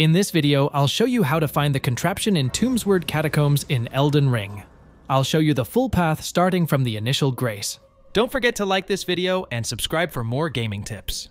In this video, I'll show you how to find the contraption in Tombsward Catacombs in Elden Ring. I'll show you the full path starting from the initial grace. Don't forget to like this video and subscribe for more gaming tips.